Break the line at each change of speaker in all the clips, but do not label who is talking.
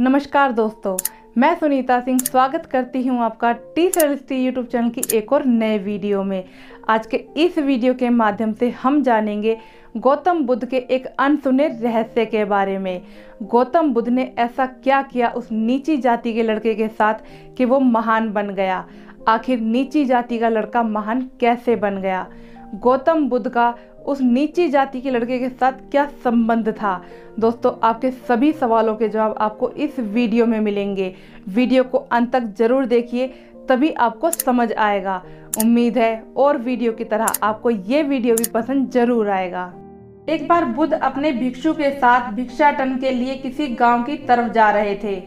नमस्कार दोस्तों, मैं सुनीता सिंह स्वागत करती हूँ आपका टी सेलिस्टी यूट्यूब चैनल की एक और नए वीडियो में। आज के इस वीडियो के माध्यम से हम जानेंगे गौतम बुद्ध के एक अनसुने रहस्य के बारे में। गौतम बुद्ध ने ऐसा क्या किया उस नीची जाति के लड़के के साथ कि वो महान बन गया? आखिर नीची जाति का लड़का महान कैसे बन गया? गौतम बुद्ध का उस नीची जाति के लड़के के साथ क्या संबंध था? दोस्तों, आपके सभी सवालों के जवाब आपको इस वीडियो में मिलेंगे। वीडियो को अंत तक ज़रूर देखिए, तभी आपको समझ आएगा। उम्मीद है और वीडियो की तरह आपको ये वीडियो भी पसंद ज़रूर आएगा। एक बार बुद्ध अपने भिक्षु के साथ भिक्षाटन के लिए किसी गाँव की तरफ़ जा रहे थे।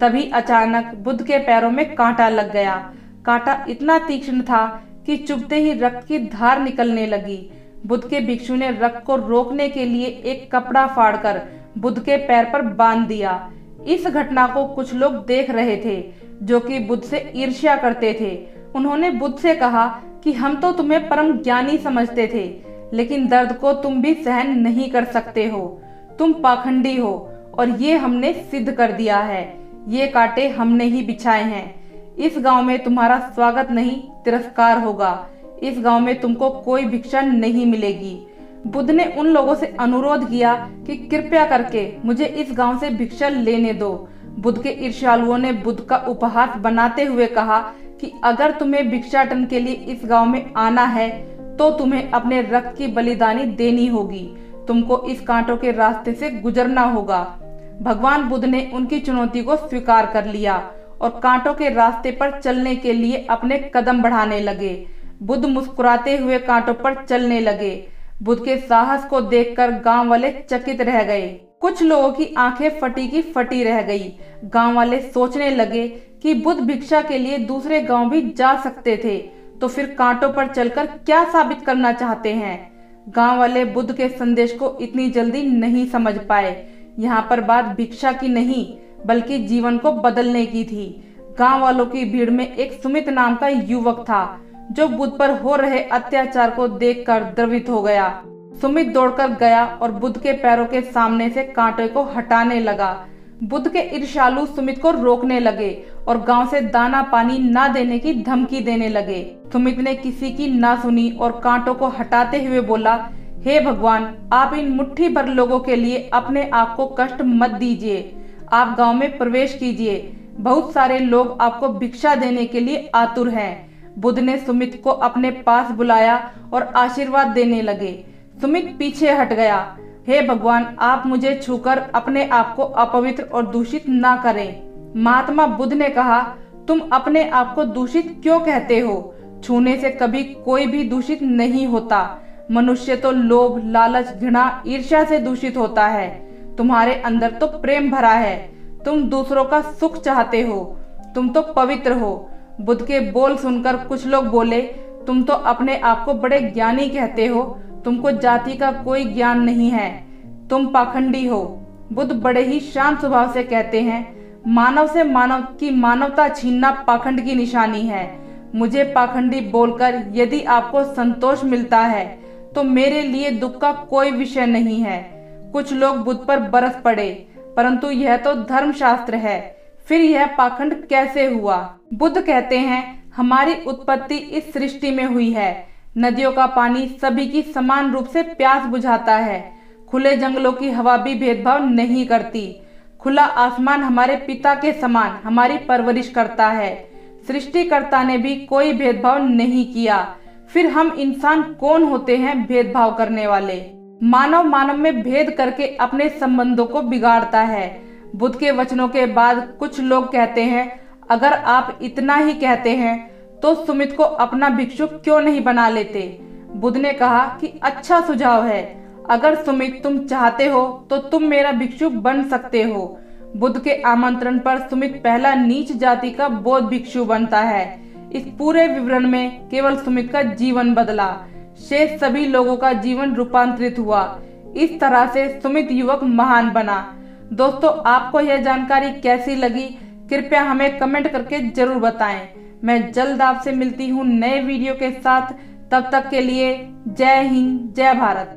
तभी अचानक बुद्ध के पैरों में कांटा लग गया। कांटा इतना तीक्ष्ण था कि चुभते ही रक्त की धार निकलने लगी। बुद्ध के भिक्षु ने रक्त को रोकने के लिए एक कपड़ा फाड़कर बुद्ध के पैर पर बाँध दिया। इस घटना को कुछ लोग देख रहे थे, जो कि बुद्ध से ईर्ष्या करते थे। उन्होंने बुद्ध से कहा कि हम तो तुम्हें परम ज्ञानी समझते थे, लेकिन दर्द को तुम भी सहन नहीं कर सकते हो। तुम पाखंडी हो, और ये हमने सिद्ध कर दिया है। ये कांटे हमने ही बिछाए हैं। इस गाँव में तुम्हारा स्वागत नहीं, तिरस्कार होगा। इस गाँव में तुमको कोई भिक्षा नहीं मिलेगी। बुद्ध ने उन लोगों से अनुरोध किया कि कृपया करके मुझे इस गाँव से भिक्षा लेने दो। बुद्ध के ईर्ष्यालुओं ने बुद्ध का उपहास बनाते हुए कहा कि अगर तुम्हें भिक्षाटन के लिए इस गाँव में आना है तो तुम्हें अपने रक्त की बलिदानी देनी होगी। तुमको इस कांटों के रास्ते से गुजरना होगा। भगवान बुद्ध ने उनकी चुनौती को स्वीकार कर लिया और कांटों के रास्ते पर चलने के लिए अपने कदम बढ़ाने लगे। बुद्ध मुस्कुराते हुए कांटों पर चलने लगे। बुद्ध के साहस को देखकर गाँव वाले चकित रह गए। कुछ लोगों की आँखें फटी की फटी रह गई। गाँव वाले सोचने लगे कि बुद्ध भिक्षा के लिए दूसरे गाँव भी जा सकते थे तो फिर कांटों पर चलकर क्या साबित करना चाहते हैं? गाँव वाले बुद्ध के संदेश को इतनी जल्दी नहीं समझ पाए। यहाँ पर बात भिक्षा की नहीं, बल्कि जीवन को बदलने की थी। गाँव वालों की भीड़ में एक सुमित नाम का युवक था। जो बुद्ध पर हो रहे अत्याचार को देखकर द्रवित हो गया। सुमित दौड़कर गया और बुद्ध के पैरों के सामने से कांटे को हटाने लगा। बुद्ध के ईर्षालु सुमित को रोकने लगे और गाँव से दाना पानी ना देने की धमकी देने लगे। सुमित ने किसी की ना सुनी और कांटों को हटाते हुए बोला, हे hey भगवान, आप इन मुट्ठी भर लोगों के लिए अपने आप को कष्ट मत दीजिए। आप गाँव में प्रवेश कीजिए। बहुत सारे लोग आपको भिक्षा देने के लिए आतुर हैं। बुद्ध ने सुमित को अपने पास बुलाया और आशीर्वाद देने लगे। सुमित पीछे हट गया। हे भगवान, आप मुझे छूकर अपने आप को अपवित्र और दूषित ना करें। महात्मा बुद्ध ने कहा, तुम अपने आप को दूषित क्यों कहते हो? छूने से कभी कोई भी दूषित नहीं होता। मनुष्य तो लोभ, लालच, घृणा, ईर्ष्या से दूषित होता है। तुम्हारे अंदर तो प्रेम भरा है। तुम दूसरों का सुख चाहते हो। तुम तो पवित्र हो। बुद्ध के बोल सुनकर कुछ लोग बोले, तुम तो अपने आप को बड़े ज्ञानी कहते हो। तुमको जाति का कोई ज्ञान नहीं है। तुम पाखंडी हो। बुद्ध बड़े ही शांत स्वभाव से कहते हैं, मानव से मानव की मानवता छीनना पाखंड की निशानी है। मुझे पाखंडी बोलकर यदि आपको संतोष मिलता है तो मेरे लिए दुख का कोई विषय नहीं है। कुछ लोग बुद्ध पर बरस पड़े, परंतु यह तो धर्मशास्त्र है। फिर यह पाखंड कैसे हुआ? बुद्ध कहते हैं, हमारी उत्पत्ति इस सृष्टि में हुई है। नदियों का पानी सभी की समान रूप से प्यास बुझाता है। खुले जंगलों की हवा भी भेदभाव नहीं करती। खुला आसमान हमारे पिता के समान, हमारी परवरिश करता है। सृष्टिकर्ता ने भी कोई भेदभाव नहीं किया। फिर हम इंसान कौन होते हैं भेदभाव करने वाले? मानव मानव में भेद करके अपने संबंधों को बिगाड़ता है। बुद्ध के वचनों के बाद कुछ लोग कहते हैं, अगर आप इतना ही कहते हैं तो सुमित को अपना भिक्षु क्यों नहीं बना लेते? बुद्ध ने कहा कि अच्छा सुझाव है। अगर सुमित तुम चाहते हो तो तुम मेरा भिक्षु बन सकते हो। बुद्ध के आमंत्रण पर सुमित पहला नीच जाति का बौद्ध भिक्षु बनता है। इस पूरे विवरण में केवल सुमित का जीवन बदला। शेष सभी लोगों का जीवन रूपांतरित हुआ। इस तरह से सुमित युवक महान बना। दोस्तों, आपको यह जानकारी कैसी लगी? कृपया हमें कमेंट करके ज़रूर बताएँ। मैं जल्द आपसे मिलती हूँ नए वीडियो के साथ। तब तक के लिए जय हिंद, जय भारत।